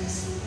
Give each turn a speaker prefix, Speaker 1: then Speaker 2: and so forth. Speaker 1: Yes.